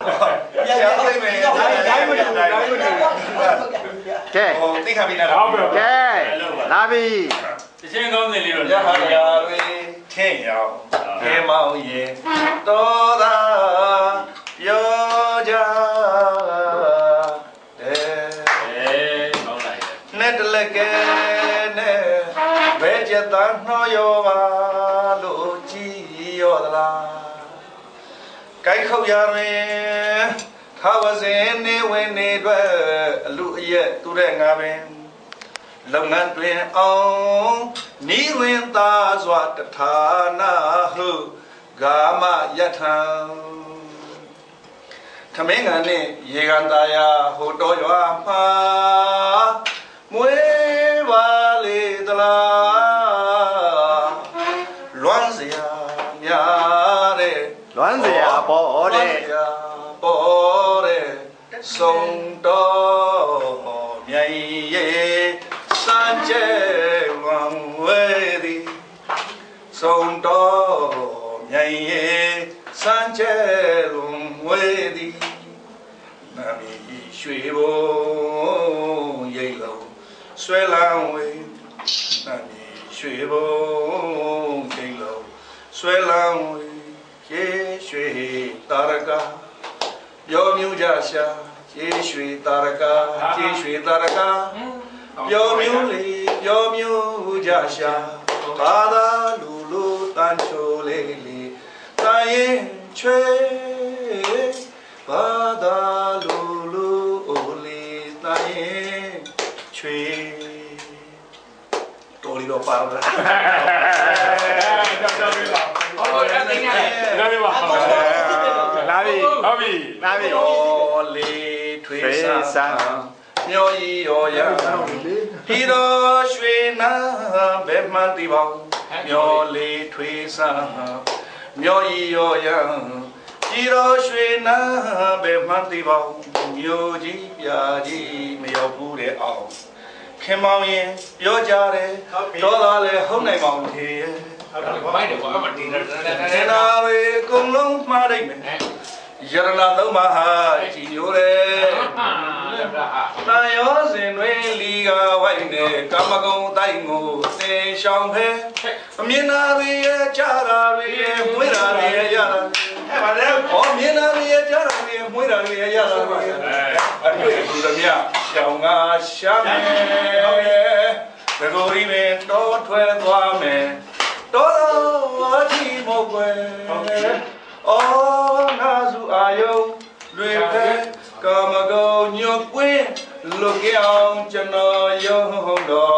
ဆရာသိမယ်ဒါတိုင်းမတူတိုင်းမတူကဲဟိုသိခါပြီးလားဟုတ်ပြီကဲလာပြီတချင်းကောင်းစဉ်လေးတော့ရဟရာတွေထင်းရောက်ခေမောင်ရေတော်သာပြောကြတယ်အဲကောင်းလိုက်တယ်နဲ့တလက်ကဲနဲ့ဘဲကျက်သားနှောရောပါလို့ကြည်ရောသလား ကြိုက်ခုတ်ရရင်ထာဝစဉ်နေဝင်နေအတွက်အလူအရက်သူတဲ့ငါပင်လုပ်ငန်းတွင်အောင်နီးဝင်သားစွာတဌာနာဟုဂာမယထံခမင်းကန်နဲ့ရေကန်သားယာဟိုတော်ရွာမှာမွေးပါလေသလားလွမ်းစရာများ တဲ့လွမ်းစရာပေါ်တဲ့ပေါ်တဲ့စုံတော်မြိုင်ရဲ့စံကျဲလွန်ဝဲသည်စုံတော်မြိုင်ရဲ့စံကျဲလွန်ဝဲသည်နမီရွှေဘုံရိတ်လုံးဆွဲလန်း ဝေနမီရွှေဘုံရိတ်လုံးဆွဲလန်းဝေရေရွှေတာရကပြောမြူကြရှာရေရွှေတာရကရေရွှေတာရကပြောမြူလေပြောမြူကြရှာဘာသာလူလူတန်ချိုလေးလေးတန်ရင်ချွေဘာသာလူလူအိုလေးတန်ရင်ချွေတော်လီတော့ပါရ နေတယ်လည်းပါလာပြီဟုတ်ပြီလာပြီတော်လေးထွေးဆန်းမျောဤရောရဒီတော်ရွှေနာဘယ်မှန်တီပေါင်းမျောလေးထွေးဆန်းမျောဤရောရဒီတော်ရွှေနာဘယ်မှန်တီပေါင်းမျိုးကြီးပြာကြီးမရောက်ဘူးတဲ့အောင်ခင်မောင်ရင်ပြောကြတယ်ဒေါ်လာလေဟုတ်နိုင်ပါဘူးထေရဲ့ မိုက်တယ်ကွာမတင်းတယ်စေနာတွေအကုန်လုံးမှားလိုက်မယ်ယရနာသုံးပါးဟာကြည်ညိုတယ်တန်ရောစဉ်တွေလီကဝိုက်နေကမကုံတိုက်ကိုသင်ရှောင်ဖဲအမြင်နာတွေရဲ့ကြားတာတွေရဲ့မွေးတာတွေရဲ့ရတာအဲ့ပါလေဟောမြင်နာတွေရဲ့ကြားတာတွေရဲ့မွေးတာတွေရဲ့ရတာတွေရဲ့အဲ့ဒီလူရမြရှောင်ငါရှာမယ်ဟုတ်ရဲ့ဘယ်ကိုရီမင်းတော်ထွက်သွားမယ် တော်တော်အကြီးမဟုတ်ွယ်ဟုတ်ကဲ့အော်နာစုအာယုံလွေဖဲကာမဂုဏ်ညွတ်ကွင်းလွတ်ကြောင်ကျွန်တော်ယုံတော်မဲ